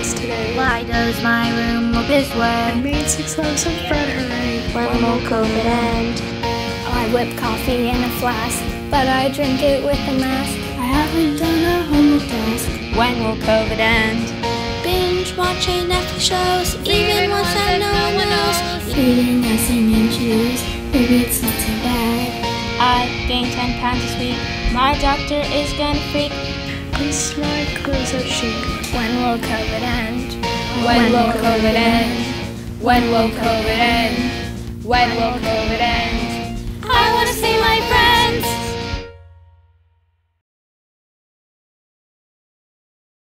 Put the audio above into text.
class today. Why does my room look this way? Oh, I made six loaves of bread, hooray. When will COVID end? I whip coffee in a flask, but I drink it with a mask. I haven't done a homework task. When will COVID end? Binge watching Netflix shows, even ones that no one knows. Eating icing and cheese, maybe it's not so bad. I gained 10 pounds this week. My doctor is gonna freak. This my clothes are chic. When will COVID end? When will COVID end? When will COVID end? When will COVID end?